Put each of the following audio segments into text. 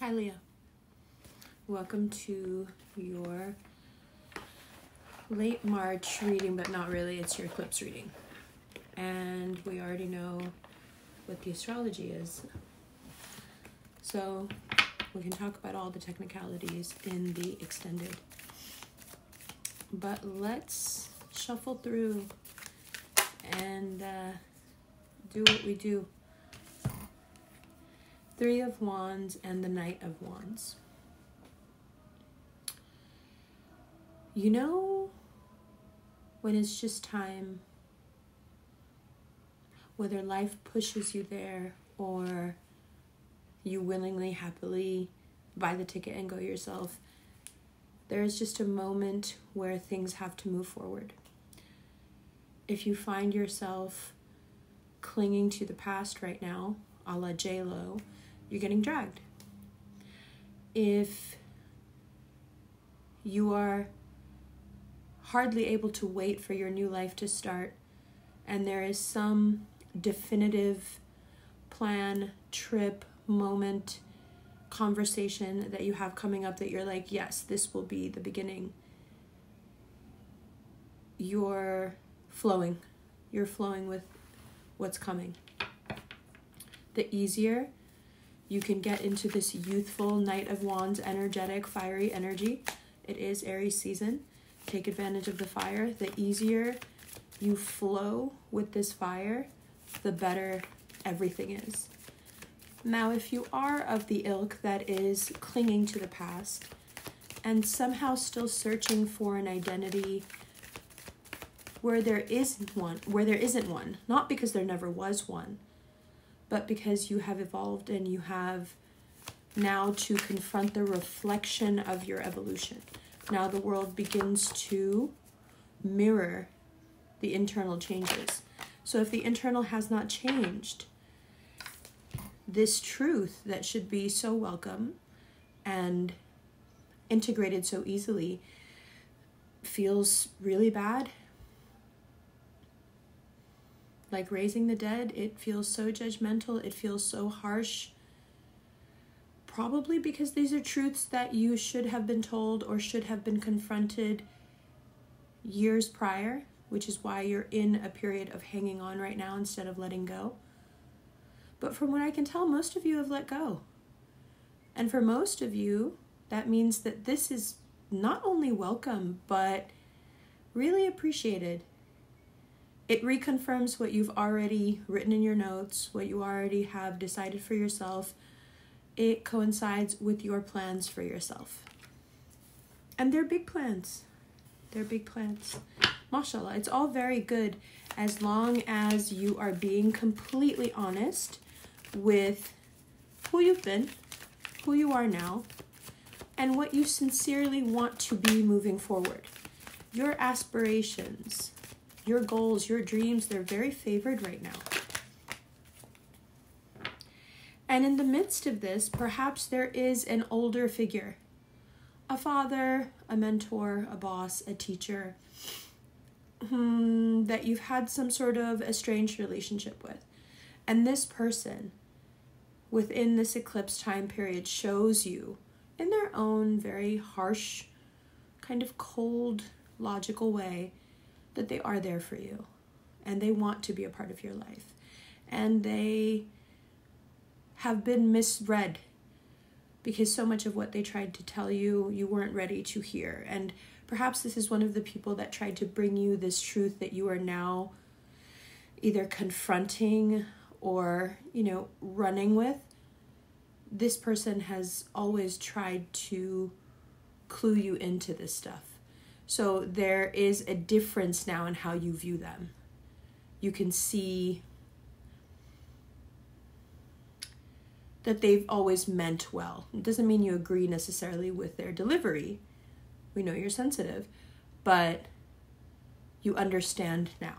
Hi, Leo. Welcome to your late March reading, but not really. It's your eclipse reading. And we already know what the astrology is. So we can talk about all the technicalities in the extended. But let's shuffle through and uh, do what we do. Three of Wands and the Knight of Wands. You know when it's just time, whether life pushes you there or you willingly, happily buy the ticket and go yourself, there is just a moment where things have to move forward. If you find yourself clinging to the past right now, a la J Lo, you're getting dragged. If you are hardly able to wait for your new life to start, and there is some definitive plan, trip, moment, conversation that you have coming up that you're like, yes, this will be the beginning. You're flowing. You're flowing with what's coming. The easier you can get into this youthful Knight of Wands energetic, fiery energy. It is Aries season. Take advantage of the fire. The easier you flow with this fire, the better everything is. Now, if you are of the ilk that is clinging to the past and somehow still searching for an identity where there isn't one, where there isn't one, not because there never was one, but because you have evolved and you have now to confront the reflection of your evolution. Now the world begins to mirror the internal changes. So if the internal has not changed, this truth that should be so welcome and integrated so easily feels really bad like raising the dead, it feels so judgmental, it feels so harsh. Probably because these are truths that you should have been told or should have been confronted years prior, which is why you're in a period of hanging on right now instead of letting go. But from what I can tell, most of you have let go. And for most of you, that means that this is not only welcome, but really appreciated it reconfirms what you've already written in your notes, what you already have decided for yourself. It coincides with your plans for yourself. And they're big plans. They're big plans. Mashallah, it's all very good as long as you are being completely honest with who you've been, who you are now, and what you sincerely want to be moving forward. Your aspirations, your goals, your dreams, they're very favored right now. And in the midst of this, perhaps there is an older figure a father, a mentor, a boss, a teacher hmm, that you've had some sort of estranged relationship with. And this person within this eclipse time period shows you in their own very harsh, kind of cold, logical way that they are there for you and they want to be a part of your life. And they have been misread because so much of what they tried to tell you you weren't ready to hear. And perhaps this is one of the people that tried to bring you this truth that you are now either confronting or you know running with. This person has always tried to clue you into this stuff so there is a difference now in how you view them. You can see that they've always meant well. It doesn't mean you agree necessarily with their delivery. We know you're sensitive, but you understand now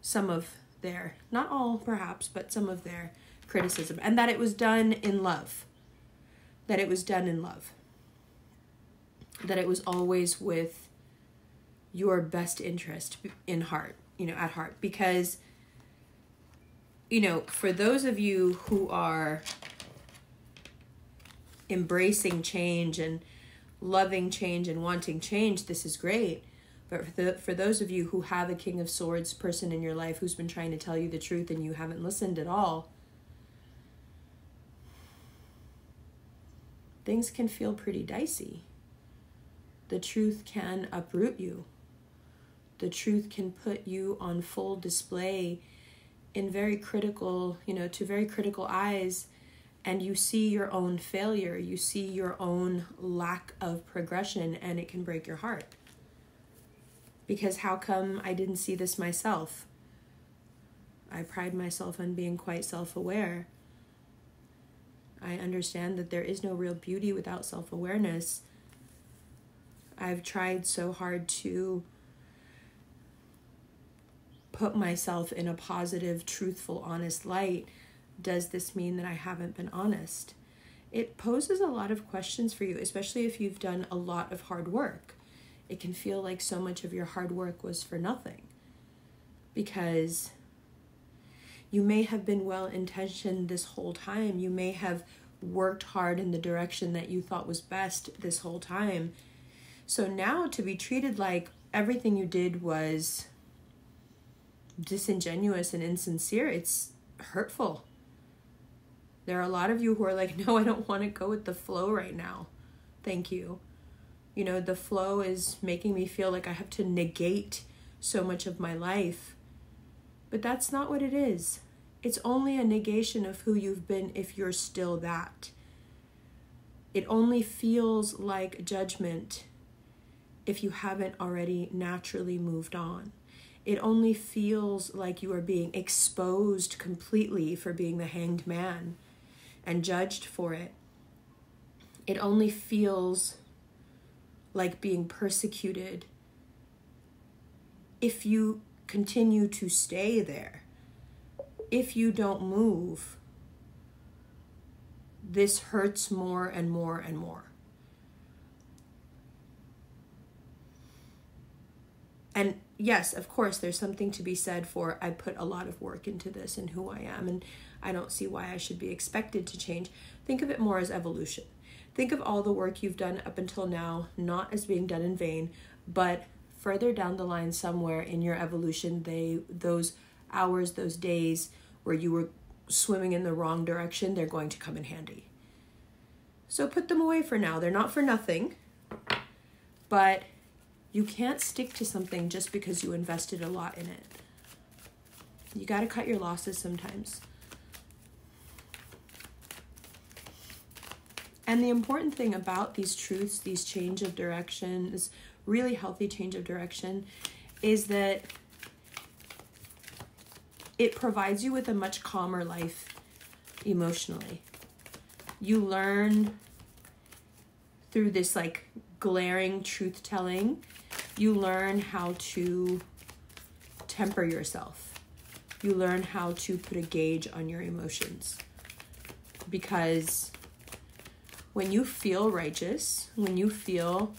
some of their, not all perhaps, but some of their criticism, and that it was done in love. That it was done in love that it was always with your best interest in heart, you know, at heart. Because, you know, for those of you who are embracing change and loving change and wanting change, this is great. But for, the, for those of you who have a King of Swords person in your life who's been trying to tell you the truth and you haven't listened at all, things can feel pretty dicey. The truth can uproot you. The truth can put you on full display in very critical, you know, to very critical eyes and you see your own failure, you see your own lack of progression, and it can break your heart. Because how come I didn't see this myself? I pride myself on being quite self aware. I understand that there is no real beauty without self awareness. I've tried so hard to put myself in a positive, truthful, honest light does this mean that I haven't been honest? It poses a lot of questions for you, especially if you've done a lot of hard work. It can feel like so much of your hard work was for nothing because you may have been well intentioned this whole time. You may have worked hard in the direction that you thought was best this whole time. So now to be treated like everything you did was disingenuous and insincere, it's hurtful. There are a lot of you who are like, no, I don't want to go with the flow right now. Thank you. You know, the flow is making me feel like I have to negate so much of my life. But that's not what it is. It's only a negation of who you've been if you're still that. It only feels like judgment if you haven't already naturally moved on. It only feels like you are being exposed completely for being the hanged man and judged for it. It only feels like being persecuted if you continue to stay there. If you don't move, this hurts more and more and more. And yes, of course, there's something to be said for I put a lot of work into this and who I am. And I don't see why I should be expected to change. Think of it more as evolution. Think of all the work you've done up until now not as being done in vain, but further down the line somewhere in your evolution, they those hours, those days where you were swimming in the wrong direction, they're going to come in handy. So put them away for now. They're not for nothing. But you can't stick to something just because you invested a lot in it. You got to cut your losses sometimes. And the important thing about these truths, these change of direction, this really healthy change of direction, is that it provides you with a much calmer life emotionally. You learn through this like glaring truth telling, you learn how to temper yourself. You learn how to put a gauge on your emotions. Because when you feel righteous, when you feel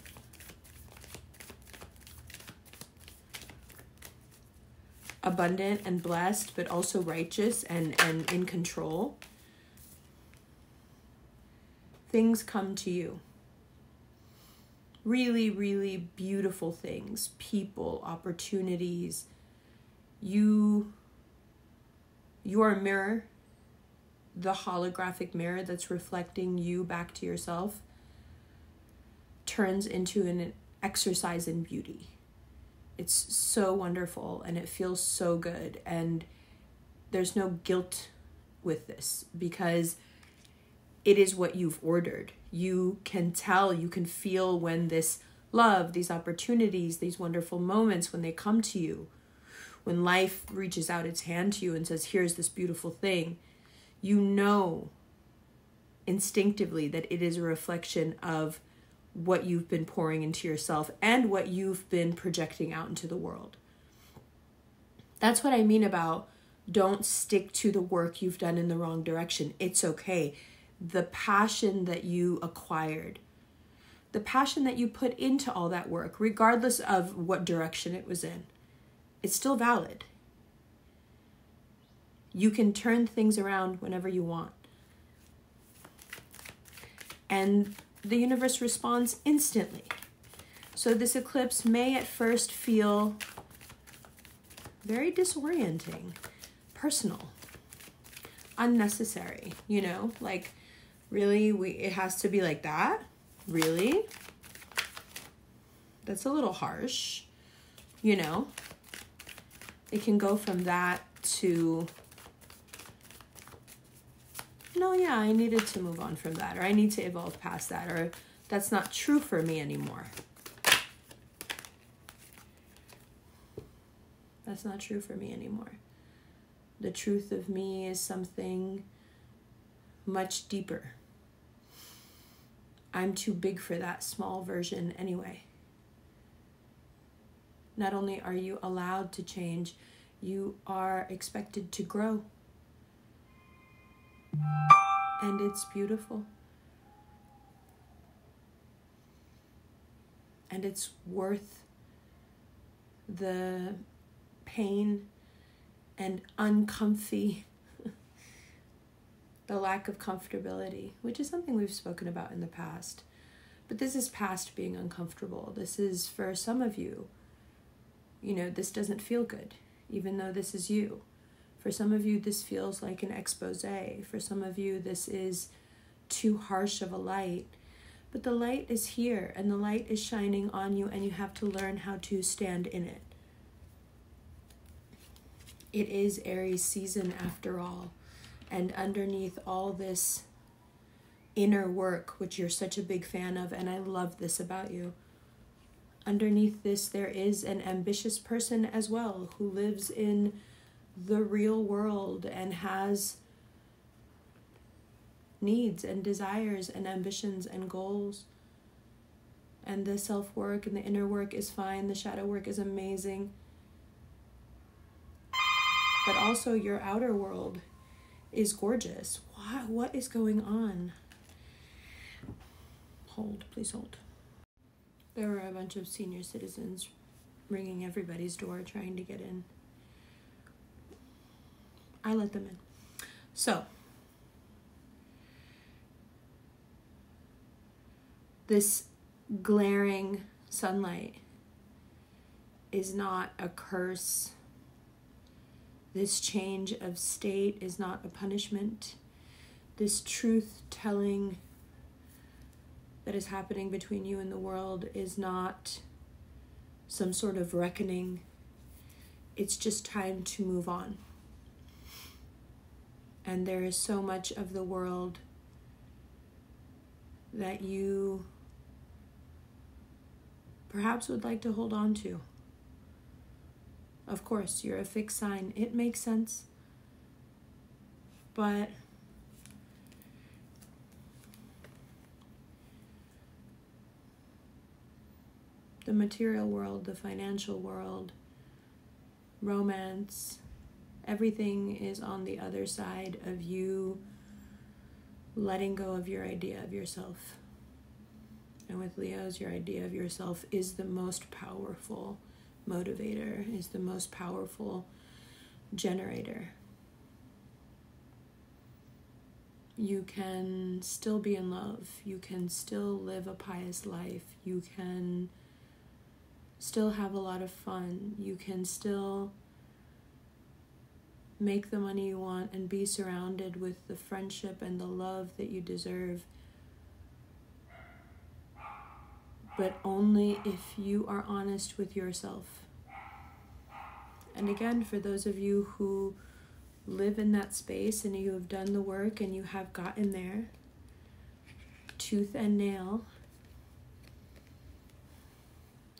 abundant and blessed, but also righteous and, and in control, things come to you. Really, really beautiful things, people, opportunities. You, you are a mirror the holographic mirror that's reflecting you back to yourself turns into an exercise in beauty. It's so wonderful and it feels so good. And there's no guilt with this because it is what you've ordered. You can tell, you can feel when this love, these opportunities, these wonderful moments, when they come to you, when life reaches out its hand to you and says, Here's this beautiful thing you know instinctively that it is a reflection of what you've been pouring into yourself and what you've been projecting out into the world. That's what I mean about don't stick to the work you've done in the wrong direction. It's okay. The passion that you acquired, the passion that you put into all that work, regardless of what direction it was in, it's still valid. You can turn things around whenever you want. and the universe responds instantly. So this eclipse may at first feel very disorienting, personal, unnecessary, you know, like really we it has to be like that? Really? That's a little harsh, you know? It can go from that to no, yeah, I needed to move on from that, or I need to evolve past that, or that's not true for me anymore. That's not true for me anymore. The truth of me is something much deeper. I'm too big for that small version anyway. Not only are you allowed to change, you are expected to grow. And it's beautiful. And it's worth the pain and uncomfy, the lack of comfortability, which is something we've spoken about in the past. But this is past being uncomfortable. This is for some of you, you know, this doesn't feel good, even though this is you. For some of you, this feels like an expose. For some of you, this is too harsh of a light. But the light is here and the light is shining on you, and you have to learn how to stand in it. It is Aries season after all. And underneath all this inner work, which you're such a big fan of, and I love this about you. Underneath this, there is an ambitious person as well who lives in the real world and has needs and desires and ambitions and goals. And the self work and the inner work is fine, the shadow work is amazing. But also, your outer world is gorgeous. Why, what is going on? Hold, please hold. There were a bunch of senior citizens ringing everybody's door trying to get in. I let them in. So, this glaring sunlight is not a curse. This change of state is not a punishment. This truth telling that is happening between you and the world is not some sort of reckoning. It's just time to move on and there is so much of the world that you perhaps would like to hold on to. Of course, you're a fixed sign, it makes sense. But the material world, the financial world, romance, Everything is on the other side of you letting go of your idea of yourself. And with Leos, your idea of yourself is the most powerful motivator, is the most powerful generator. You can still be in love. You can still live a pious life. You can still have a lot of fun. You can still make the money you want, and be surrounded with the friendship and the love that you deserve. But only if you are honest with yourself. And again, for those of you who live in that space and you have done the work and you have gotten there, tooth and nail,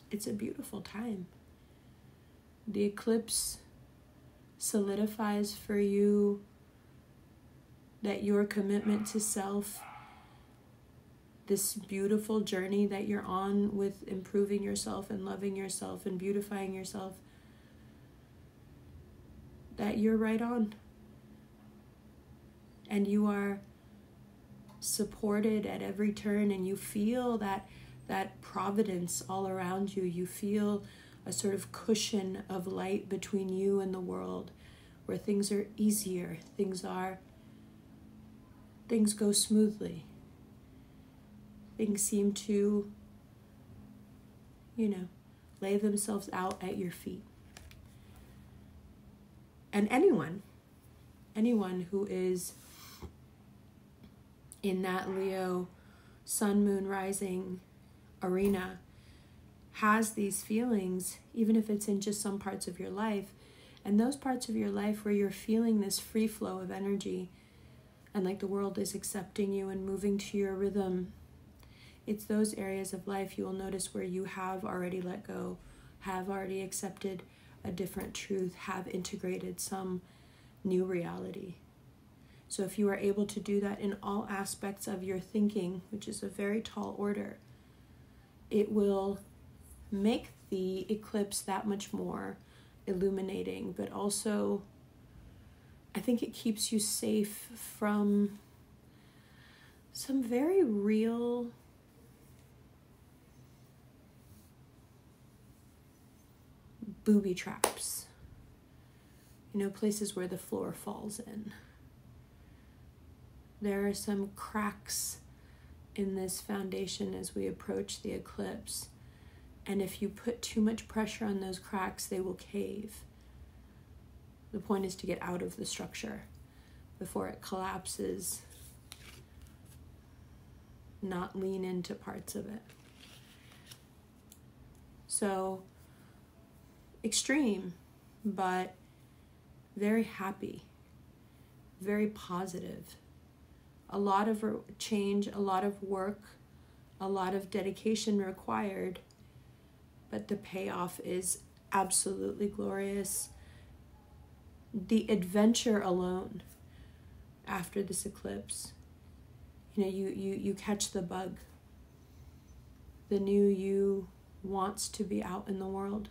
it's a beautiful time. The eclipse solidifies for you that your commitment to self, this beautiful journey that you're on with improving yourself and loving yourself and beautifying yourself, that you're right on. And you are supported at every turn and you feel that that providence all around you. You feel a sort of cushion of light between you and the world where things are easier, things are things go smoothly. Things seem to, you know, lay themselves out at your feet. And anyone, anyone who is in that Leo sun, moon, rising arena has these feelings, even if it's in just some parts of your life. And those parts of your life where you're feeling this free flow of energy and like the world is accepting you and moving to your rhythm, it's those areas of life you will notice where you have already let go, have already accepted a different truth, have integrated some new reality. So, if you are able to do that in all aspects of your thinking, which is a very tall order, it will make the eclipse that much more illuminating, but also I think it keeps you safe from some very real booby traps. You know, places where the floor falls in. There are some cracks in this foundation as we approach the eclipse. And if you put too much pressure on those cracks, they will cave. The point is to get out of the structure before it collapses, not lean into parts of it. So, extreme, but very happy, very positive. A lot of change, a lot of work, a lot of dedication required, but the payoff is absolutely glorious. The adventure alone after this eclipse, you know, you, you, you catch the bug. The new you wants to be out in the world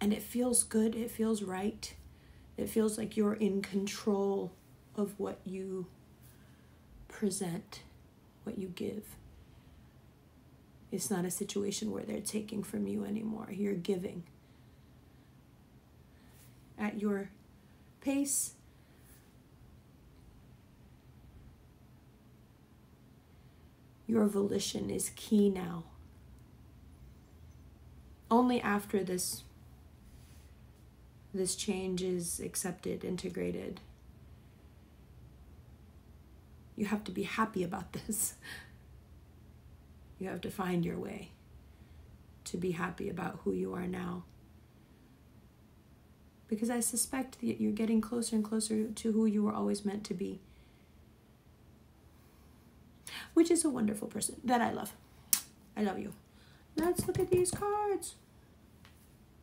and it feels good, it feels right. It feels like you're in control of what you present, what you give. It's not a situation where they're taking from you anymore. You're giving at your pace. Your volition is key now. Only after this this change is accepted, integrated. You have to be happy about this. You have to find your way to be happy about who you are now. Because I suspect that you're getting closer and closer to who you were always meant to be. Which is a wonderful person that I love. I love you. Let's look at these cards.